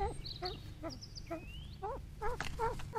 Oh, oh, oh.